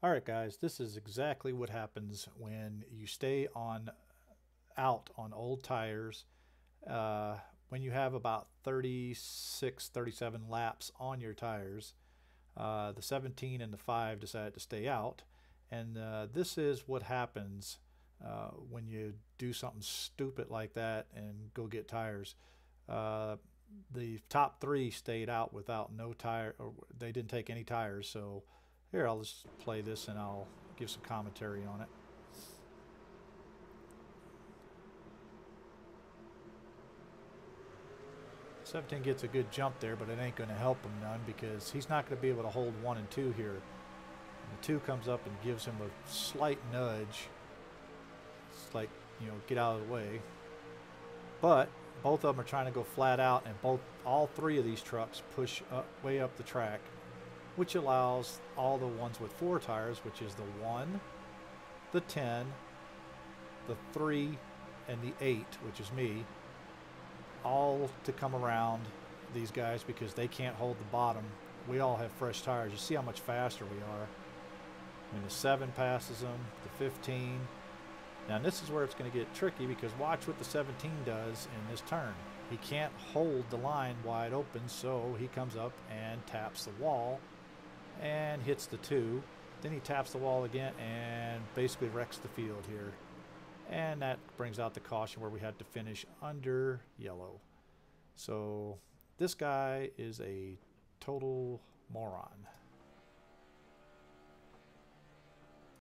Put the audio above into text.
All right, guys, this is exactly what happens when you stay on out on old tires. Uh, when you have about 36, 37 laps on your tires, uh, the 17 and the 5 decided to stay out. And uh, this is what happens uh, when you do something stupid like that and go get tires. Uh, the top three stayed out without no tire, or they didn't take any tires, so here, I'll just play this and I'll give some commentary on it. Seventeen gets a good jump there, but it ain't going to help him none because he's not going to be able to hold one and two here. And the two comes up and gives him a slight nudge. It's like, you know, get out of the way. But both of them are trying to go flat out, and both all three of these trucks push up, way up the track which allows all the ones with four tires, which is the 1, the 10, the 3, and the 8, which is me, all to come around these guys because they can't hold the bottom. We all have fresh tires. You see how much faster we are. I mean, the 7 passes them, the 15. Now, this is where it's going to get tricky because watch what the 17 does in this turn. He can't hold the line wide open, so he comes up and taps the wall and hits the two. Then he taps the wall again and basically wrecks the field here. And that brings out the caution where we had to finish under yellow. So this guy is a total moron.